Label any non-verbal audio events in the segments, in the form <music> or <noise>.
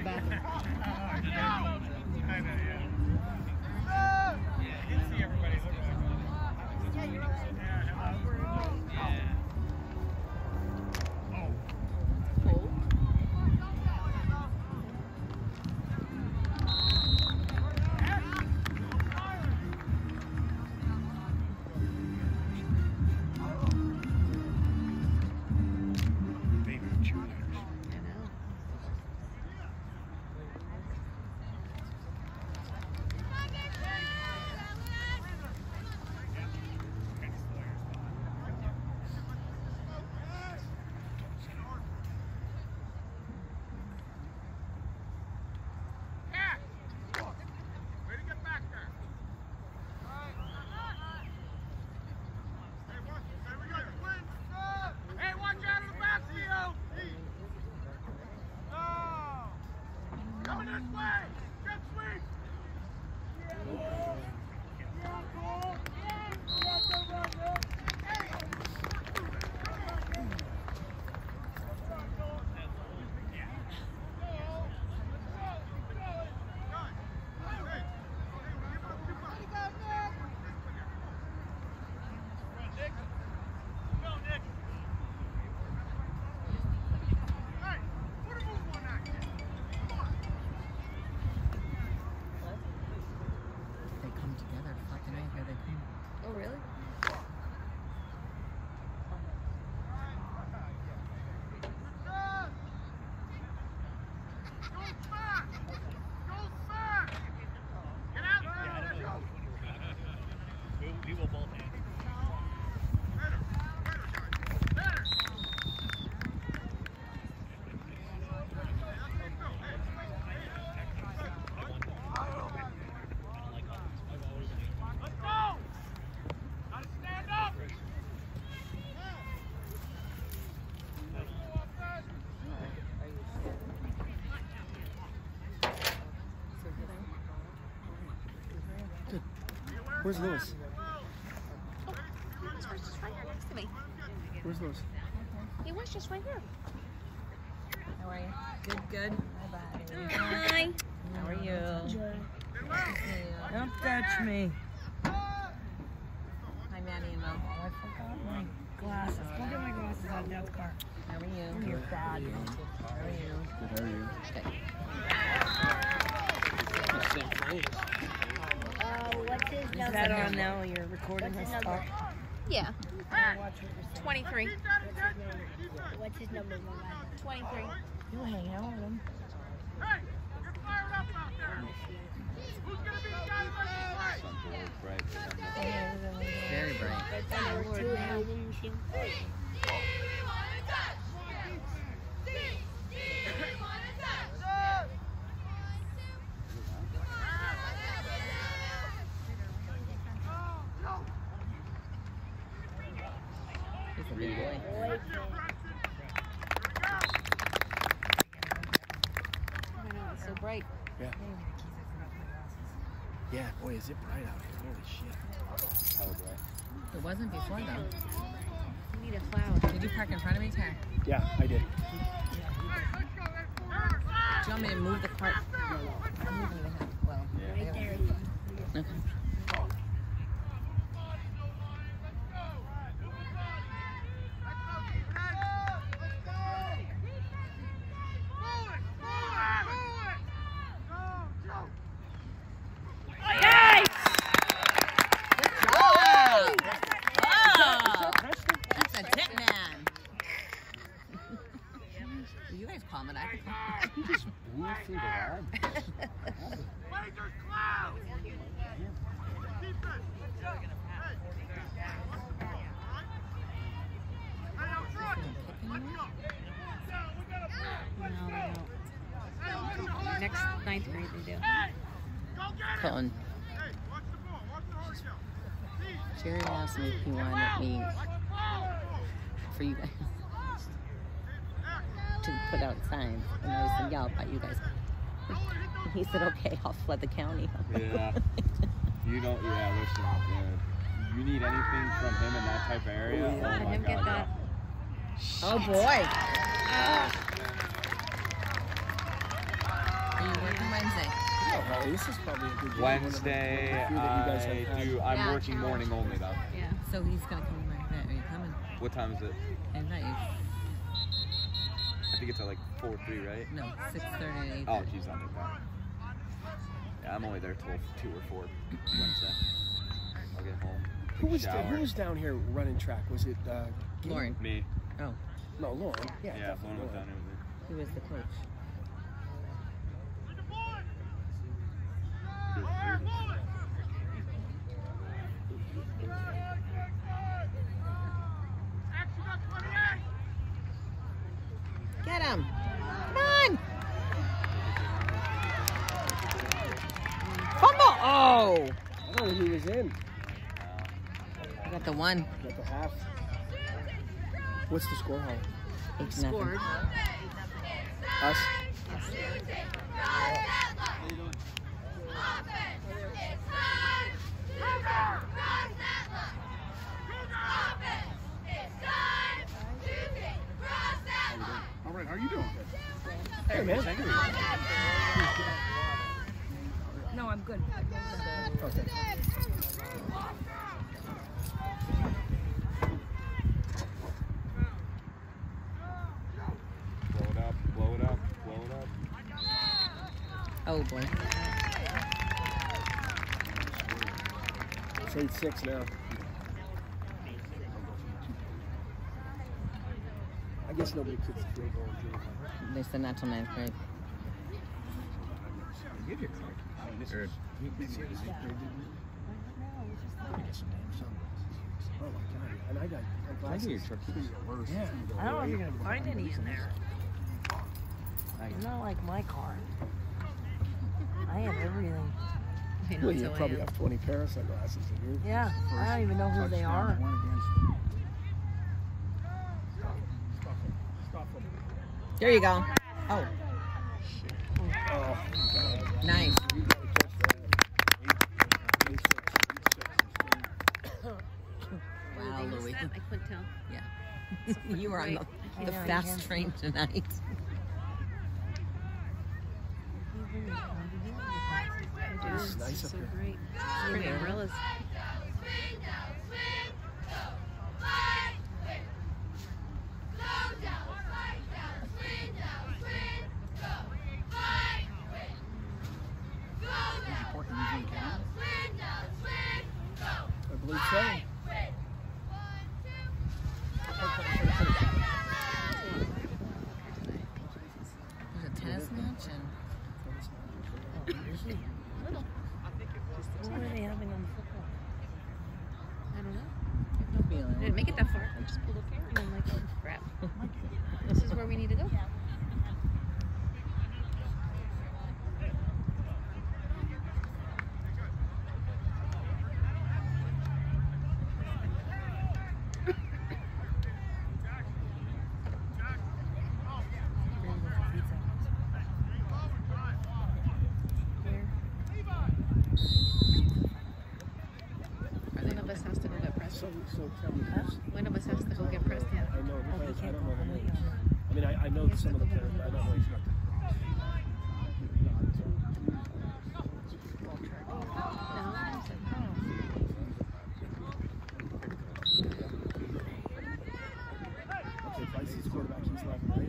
the bathroom. Where's Lewis? He was just right here next to me. Where's Lewis? He was just right here. How are you? Good, good. Hi. How are you? Don't touch me. Hi, Maddie and Mo. I forgot my glasses. Go get my glasses out of Dad's car. How are you? Your bag. How are you? Good, how are you? Uh, what's his Is number? that on now? You're recording What's this his talk? number? Yeah. Watch what you're saying. 23. What's his number, Mama? 23. You'll hang out with him. Hey, you're fired up out there! Oh, Who's gonna be the guy that makes the play? Very bright. Number two, I didn't see. He's a big boy. Wait, I know, it's so bright. Yeah. Yeah, boy, is it bright out here. Holy shit. Hella bright. It wasn't before, though. You need a flower. Did you park in front of me, Tara? Yeah, I did. Do you want me to move the cart? I'm moving it ahead. Well, right there. okay. Oh! Oh! That's a tip man. you guys calm it. I can calm You just blew through the lab. Lasers cloud! Defense! Hey! Watch the ball, all right? Hey, out front! Let's go! Yeah, we got a ball. Let's No, go! they don't. Hey, watch the hard Next ninth grade they do. Hey! Go get it! Colton, Hey, watch the ball. Watch the hard count. See? Jerry asked me if he wanted me Watch the ball! for you guys <laughs> to put out signs. And I said, yeah, I'll buy you guys. And <laughs> he said, okay, I'll flood the county. Yeah. <laughs> You don't, yeah, listen, yeah. You need anything from him in that type of area. Oh, oh Let my him get God. that. oh boy. Wednesday? Oh, well, this is probably a good. Wednesday, One of the few that you guys I have had. do. I'm Yeah, working challenge. morning only though. Yeah. So he's gonna come right Are you coming? What time is it? I invite. I think it's at like four three, right? No, six thirty to eight Oh, thirty. geez, I'm that. Yeah, I'm only there till two or four Wednesday. I'll get home. Who was, shower. who was down here running track? Was it uh, Lauren. Me. Oh, No, Lauren. Yeah, Yeah, definitely phone went down here with he was the coach. me. Get him! Come on! Fumble! Oh! I don't know who was in. I got the one. Got the half. What's the score, Holly? Eight to Scored. Us? All right, how you doing? Hey, man. No, I'm good. Oh, thanks. Blow it up, blow it up, blow it up. Oh boy. It's 8 6 now. I guess nobody kicks the field goal. do they? They said not till ninth grade. Oh, my God. And I got my glasses. Yeah. I don't know if you're gonna find any in there. It's not like my car. I have everything. I know, Well, you probably have 20 pair of sunglasses in here. Yeah, I don't even know who they are. There you go. Oh, Oh, nice. you gotta catch that. Eight, six, eight, six. Wow, They missed Lewis. I couldn't tell. Yeah. you were on the, the fast train tonight. This is It's nice up so here. bright. Pretty umbrellas. I believe so. There's a tennis match and What were they having on the football? I don't know. I have no clue. feeling. I didn't make it that far. I just pulled up here and I'm like, oh crap. <laughs> this is where we need to go. One of us has to go get Preston. So, so tell me this. One of us has to go get Preston. I know the players. I don't know the names. I mean, I, I know some of the players, but I don't know. Okay, Vice's quarterback, he's left, right?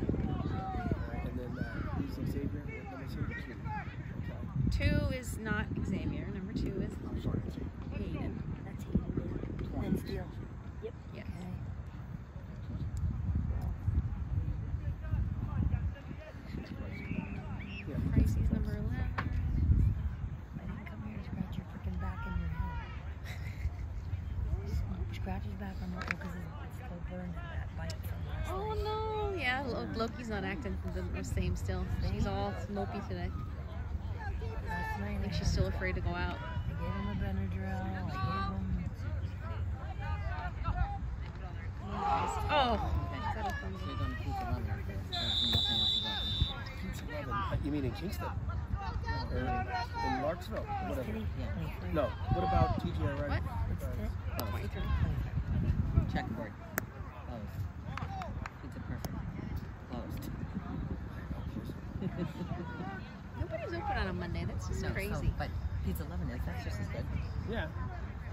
And then uh, who's Xavier? What number is he? Two. Okay. Two is not Xavier. Number two is I'm sorry. it's- Hayden. That's Hayden. And Steele. Yep. Yes. Okay. Yeah. Pricey's number 11. I didn't come here to scratch your freaking back in your head. Scratch his back on Loki because it's still burned in that bite from last Oh night. no, yeah, Lo- Loki's not acting the the same still. She's all mopey today. I think she's still afraid to go out. I gave him a Benadryl. I gave him. Oh, Okay. that a So thumbs you're going to Pizza Lovers. There's nothing else is open. Pizza Eleven. You mean in Kingston? Or in Larksville? Whatever. Kitty, Yeah. 23. No. What about TGI right? What? What's it? Oh, 23. Checkboard. Closed. Oh. Open on a Monday. That's just No, so- crazy. but Pizza 11 is. That's just as good. Yeah.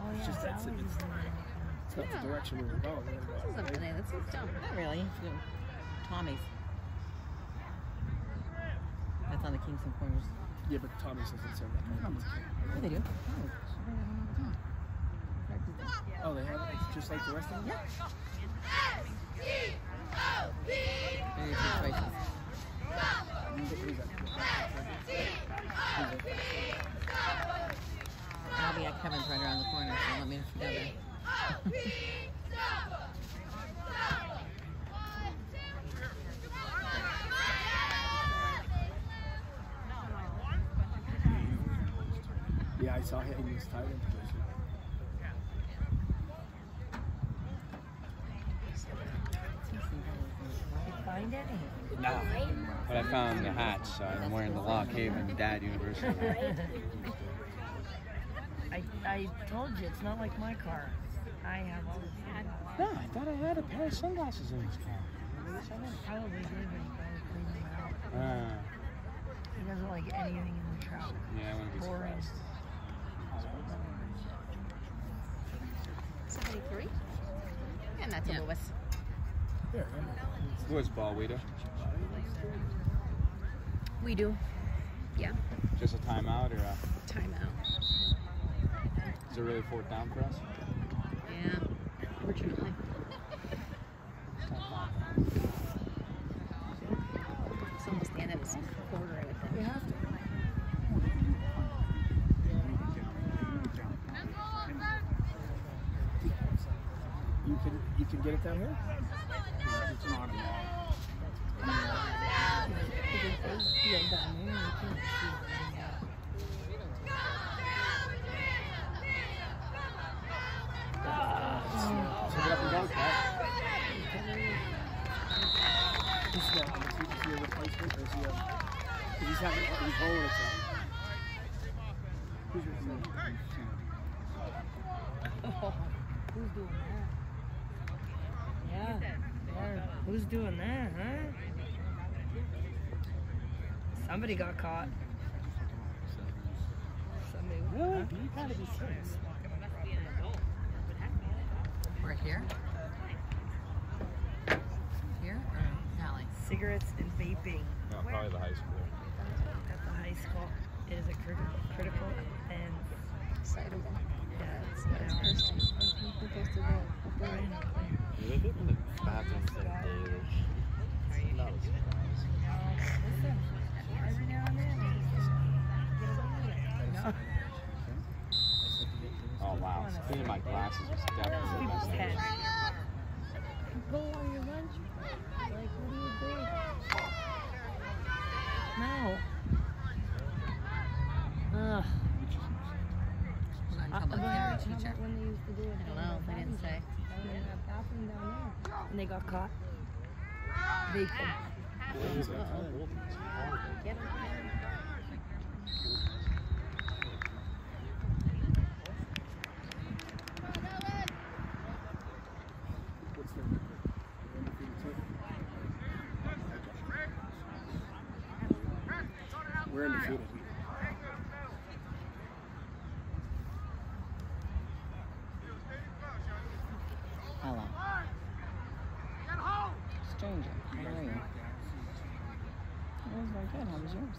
Oh It's just that's it. Sally's It's, is it's not Yeah. the direction we were going. We were this is going a right? Monday. That's so dumb. Not really. Tommy's. That's on the Kingston Corners. Yeah, but Tommy says it's served that kind of pizza. Yeah, they do. Oh, oh. oh, they have it just like the rest of them? Very good choices. Who's that? I'll be at Kevin's right around the corner, so let me there. Yeah, I saw him in his tight end position. Did you find any? No. But I found the hatch, so I'm wearing the Lock Haven Dad University. I, I told you, it's not like my car. I have all the no, I thought I had a pair of sunglasses in this car. Probably did, but he them out. Uh, He doesn't like anything in the truck. yeah, I wouldn't be Boring. surprised. 73. And that's Yeah. a Lewis. Yeah, Who was ball Weeder? We do. Yeah. Just a timeout, or a, Timeout. is it really fourth down for us? Yeah. Fortunately. It's almost the end of this quarter, I would think. You have to. You can you can get it down here. It's not. Pick Who's doing that? Yeah. Who's doing that, huh? Somebody got caught. Somebody. Really? You gotta be serious. Right here? Here or Valley? Cigarettes and vaping No, probably the high school. at the high school is a critical critical and Excitable. yeah, it's That's now. first time. We're supposed to go up there. You live in the bathroom thing daily. Not a surprise. Listen, every now and then, I just get away with it. No. Oh wow, cleaning my glasses was definitely the best thing. heads. Go on your lunch. Like, what are you doing? No. Ugh. Was that Uh, in public uh, teacher? When they used to do it. I don't know. They didn't say. bathroom down And they got caught. Vaping. We're undefeated. Hello. Stranger, how are you? Oh it was very good. How was yours?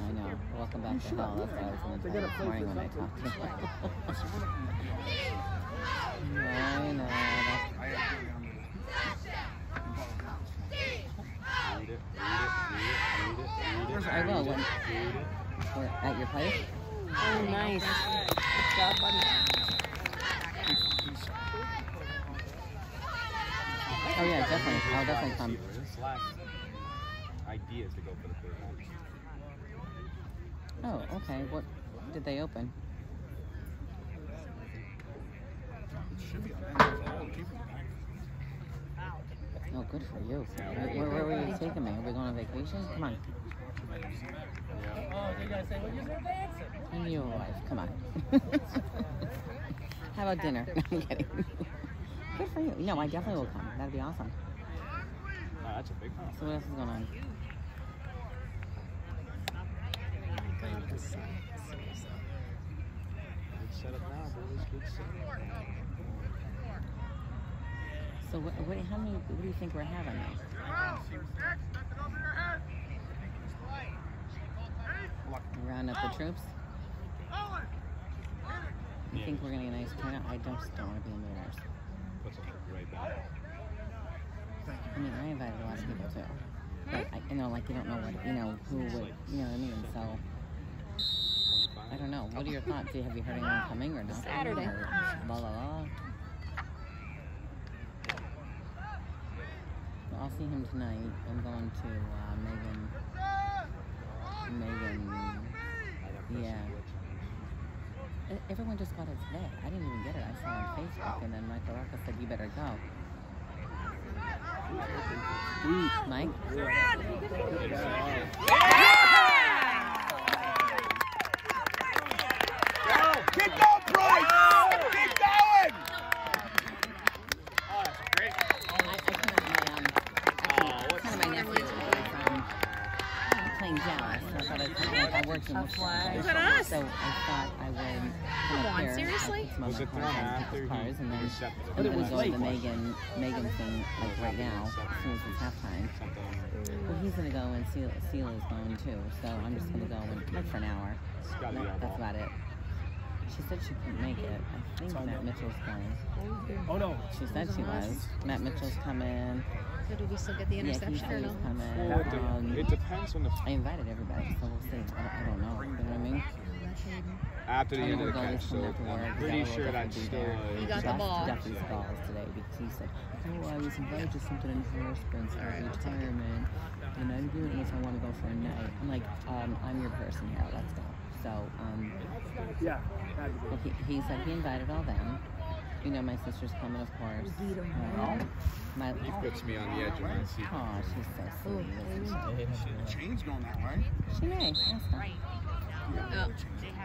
I know. Welcome back to hell. That's what I was going to tell you morning when I talked to you. something. <laughs> I know. That's. I will. When, read it. we're at your place? Oh, nice. Good job, buddy. Oh, yeah, definitely. I'll definitely come. Ideas to go for the third one. Oh, okay. What did they open? Oh, good for you. Where, where, were you taking me? Are we going on vacation? Come on. Oh, they gotta say, well, you're dancing. Your wife. Come on. <laughs> How about dinner? <laughs> I'm kidding. You. No, I definitely will come. That'd be awesome. Uh, That's a big one. So what else is going on? Good setup now, boys. Good setup. So what, what, how many? What do you think we're having now? Round up the troops. You think we're gonna get a nice turnout? I just don't want to be embarrassed. Puts us right back. I mean, I invited a lot of people too. But I, you know, like you don't know what, you know, who would, you know what I mean? So I don't know. What are your thoughts? Have you heard anyone coming or not? Saturday. Or blah blah blah. Well, I'll see him tonight. I'm going to uh, Megan. Megan. Yeah. E- Everyone just got it today. I didn't even get it. I saw it on Facebook, and then Michael Rocca said, "You better go." Mike. Keep going, Price! Keep going! Oh, that's great. I, I kind of my um, Oh, kind of my nephew was um, playing Dallas, so I thought I'd come like I worked in Tough Wichita, life. Look at us. so I thought I would come Come on, here, seriously? help some of Was it thrown clients pick after his he cars, and then reset the and then we was go late. to the Megan Megan thing like right now, as soon as it's halftime. Something. Well, he's gonna go and Seal Sela's going too, so I'm just gonna go and like for an hour. It's got to be That- that's about it. She said she couldn't make it. I think Time Matt out. Mitchell's going. Oh no. She said she was. Matt Mitchell's coming. So did we still get the interception said or no? coming. Well, it, Um, it depends on the I invited everybody, so we'll see. I don't, I don't know. You know what I mean? After the I end know of the catch. So coming after work. I'm pretty Della sure will that's definitely be still. there. He got the Josh ball. Duffy's balls today because he said, "Oh, I was invited to something in Harrisburg for All right, we'll take it. retirement, and I'm doing this. I want to go for a night." I'm like, um, "I'm your person here. Let's go." So, um, Yeah. well, he, he said he invited all them. You know, my sister's coming, of course. Um, my, He puts me on the edge of my seat. oh, she's so sweet. isn't she? Chain's going that way. She may. Ask her. Oh,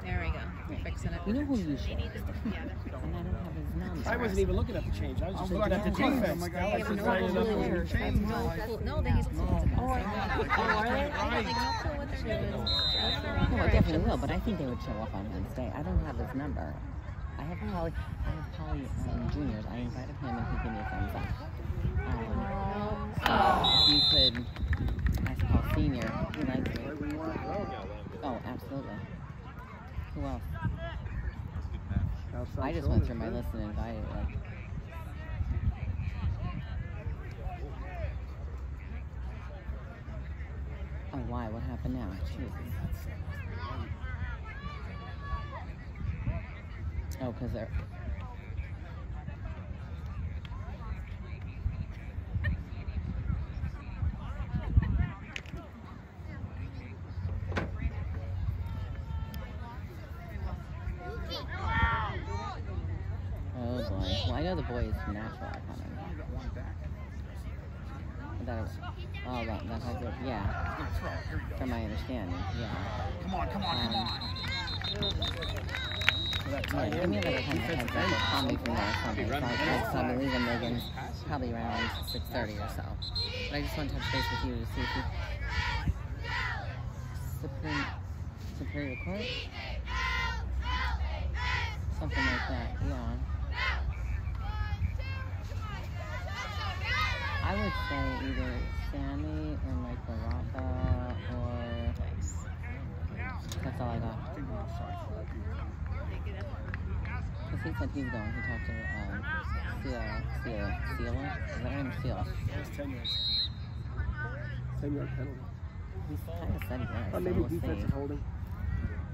there we go. Fixing it. You know who you should ask? And I don't have his number. I wasn't even looking at the change. I was just I'm looking at the looking at the defense. change. That They was have just no lining up they're the doing. No they have No. oh, are they? Oh, are they? Like no clue what they're doing. Both the wrong No, I definitely will, but I think they would show up on Wednesday. I don't have his number. I have Polly. I have Polly um, Juniors. I invited him, and he gave me a thumbs up. Um, so if you could ask Paul Senior, he likes me. Where you want to go? Oh, absolutely. Who else? I just went through my list and invited like. Oh, why? What happened now? Jesus. Oh, because they're. Oh boy. Well, I know the boys from Nashville are coming. That was, oh, that, that oh, has it, yeah. From my understanding, yeah. Come on, come on, come on. So Yeah, give me another ten seconds. I'll call me from there or something. So I the can ball. so I'm leaving probably around six thirty or so. But I just want to touch base with you to see if you Supreme Superior Court? Something like that, yeah. I would say either Sammy or Mike Baraka or that's all I got. Because he said he's going. He talked to um, Seal, Seal, Seal. Is that her name? Seal. That's 10 yards. 10 yard penalty. He kind of said he was. Or so maybe we'll see. defensive holding.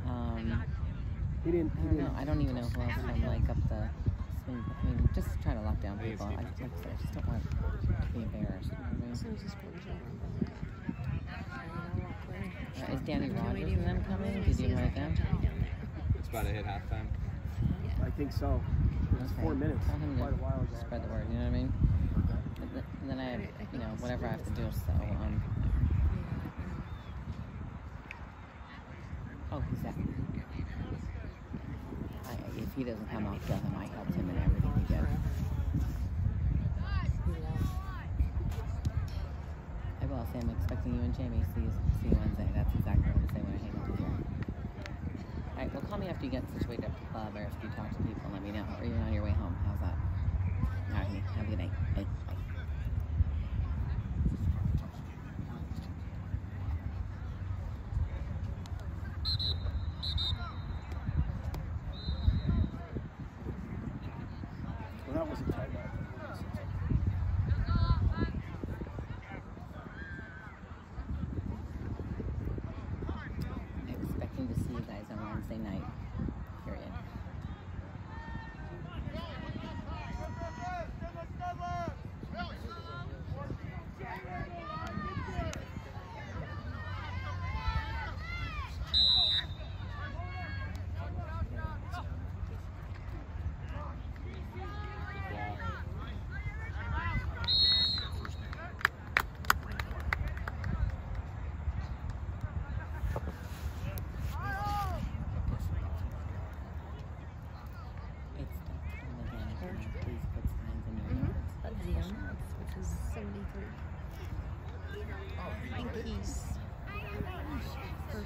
Um, He didn't. I don't know. didn't. I don't even know who else from like up the swing. I mean, just trying to lock down I think it's people. I, like I said, I just don't want to be embarrassed. You know I mean? So is this provisional Uh, is Danny Rogers and them coming? Did you invite them? It's about to hit halftime. I think so. It's Okay. four minutes. Tell him to Quite a while ago. Spread the word. You know what I mean? And then I, have, you know, whatever I have to do. So, um, oh, he's that. I, if he doesn't come, I'll kill him. I helped him in everything he did. I'm expecting you and Jamie. See you, see you Wednesday. That's exactly what I say when I hang with you. All right, well, call me after you get situated at the club or if you talk to people, let me know. Or even on your way home. How's that? All right. Have a good night. Bye. Bye. Well, that wasn't tight enough. Expecting to see you guys on Wednesday night.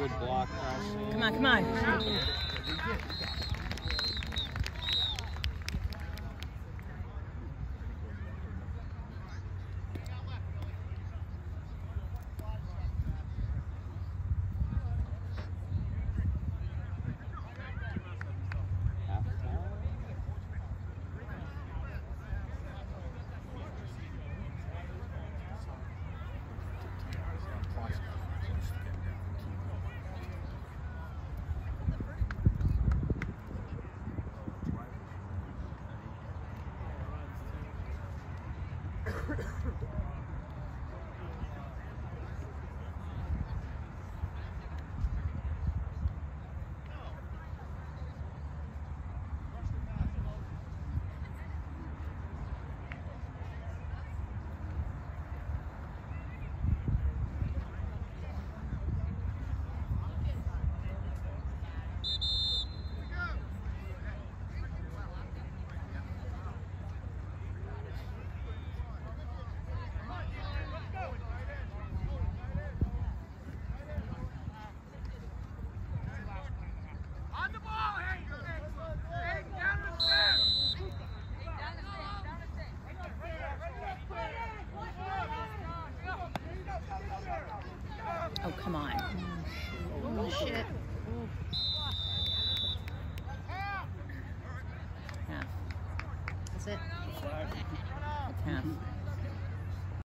Good block. Come on, come on.